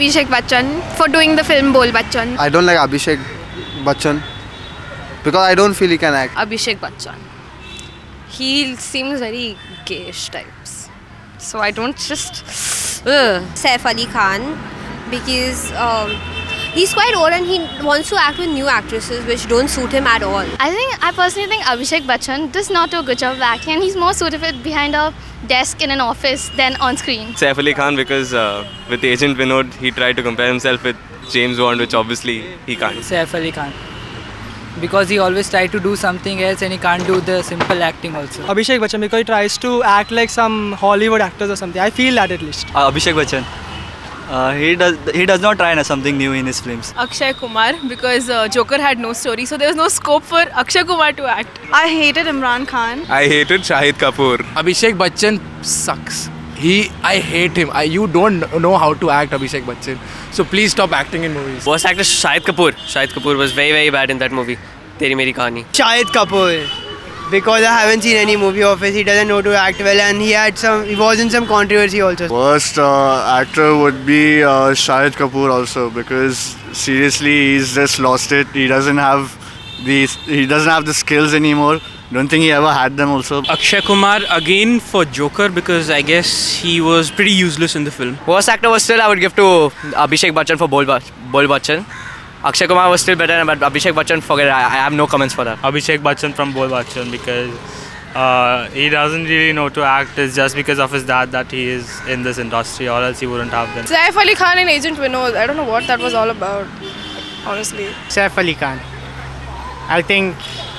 Abhishek Bachchan for doing the film Bol Bachchan. I don't like Abhishek Bachchan because I don't feel he can act. Abhishek Bachchan. He seems very gayish types. So I don't just. Ugh. Saif Ali Khan because um, he's quite old and he wants to act with new actresses which don't suit him at all. I think I personally think Abhishek Bachchan does not do a good job of acting and he's more suitable behind a desk in an office than on screen. Saif Ali Khan because uh, with Agent Vinod he tried to compare himself with James Bond which obviously he can't. Saif Ali Khan. Because he always tries to do something else and he can't do the simple acting also. Abhishek Bachchan because he tries to act like some Hollywood actors or something. I feel that at least. Uh, Abhishek Bachchan. Uh, he does he does not try something new in his films. Akshay Kumar because uh, Joker had no story, so there was no scope for Akshay Kumar to act. I hated Imran Khan. I hated Shahid Kapoor. Abhishek Bachchan sucks. He, I hate him. I, you don't know how to act, Abhishek Bachchan. So please stop acting in movies. Worst actor Shahid Kapoor. Shahid Kapoor was very very bad in that movie. Teri Meri Kahani. Shahid Kapoor. Because I haven't seen any movie of his, he doesn't know to act well, and he had some. He was in some controversy also. Worst uh, actor would be uh, Shahid Kapoor also because seriously he's just lost it. He doesn't have the he doesn't have the skills anymore. Don't think he ever had them also. Akshay Kumar again for Joker because I guess he was pretty useless in the film. Worst actor was still I would give to Abhishek Bachchan for Bol, Bol Bachchan. Akshay Kumar was still better, but Abhishek Bachchan, forget it. I, I have no comments for that. Abhishek Bachchan from Bol Bachchan because uh, he doesn't really know to act. It's just because of his dad that he is in this industry, or else he wouldn't have been. Saif Ali Khan in Agent Vinod. I don't know what that was all about, honestly. Saif Ali Khan. I think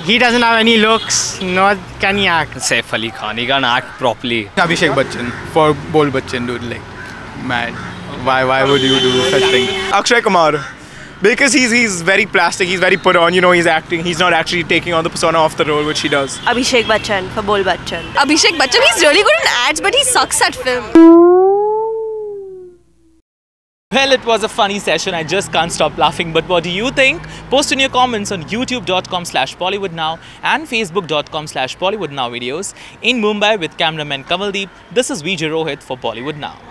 he doesn't have any looks, nor can he act. Saif Ali Khan, he can act properly. Abhishek Bachchan for Bol Bachchan, dude. Like, mad. Why? Why would you do such thing? Akshay Kumar. Because he's he's very plastic, he's very put on, you know, he's acting, he's not actually taking on the persona of the role which he does. Abhishek Bachchan for Bol Bachchan. Abhishek Bachchan, he's really good in ads, but he sucks at film. Well, it was a funny session. I just can't stop laughing. But what do you think? Post in your comments on youtube.com slash Bollywood Now and facebook.com slash Bollywood Now videos. In Mumbai with cameraman Kamaldeep, this is Vijay Rohit for Bollywood Now.